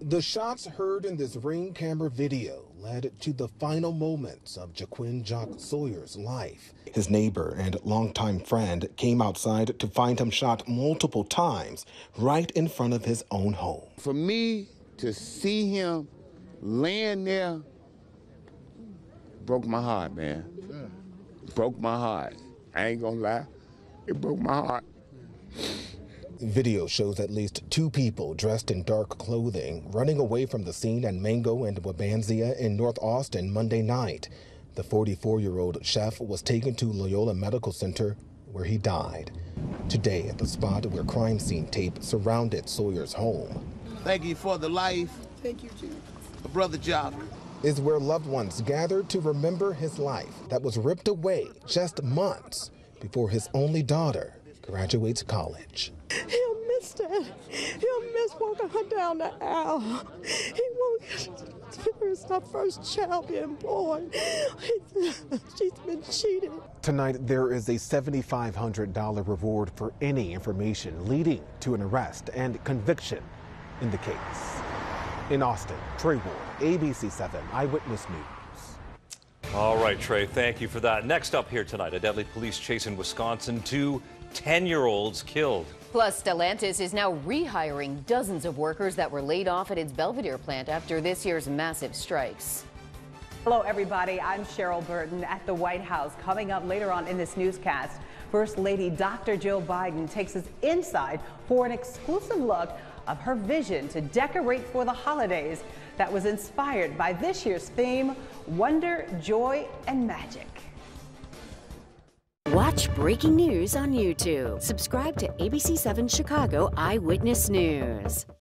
The shots heard in this ring camera video led to the final moments of Jaquinn Jock Sawyer's life. His neighbor and longtime friend came outside to find him shot multiple times right in front of his own home. For me to see him laying there broke my heart, man. Broke my heart. I ain't gonna lie. It broke my heart. Video shows at least two people dressed in dark clothing running away from the scene at Mango and Wabansia in North Austin Monday night. The 44 year old chef was taken to Loyola Medical Center where he died. Today, at the spot where crime scene tape surrounded Sawyer's home, Thank you for the life, Thank you, Jim. Brother Jock. is where loved ones gathered to remember his life that was ripped away just months before his only daughter graduates college. He'll miss that. He'll miss walking her down the aisle. He won't experience her first child being born. She's been cheated. Tonight, there is a $7,500 reward for any information leading to an arrest and conviction in the case. In Austin, Trey Ward, ABC 7 Eyewitness News. All right, Trey, thank you for that. Next up here tonight, a deadly police chase in Wisconsin. Two 10 year olds killed. Plus, Stellantis is now rehiring dozens of workers that were laid off at its Belvidere plant after this year's massive strikes. Hello, everybody. I'm Cheryl Burton at the White House. Coming up later on in this newscast, First Lady Dr. Jill Biden takes us inside for an exclusive look of her vision to decorate for the holidays that was inspired by this year's theme Wonder, Joy, and Magic. Watch breaking news on YouTube. Subscribe to ABC7 Chicago Eyewitness News.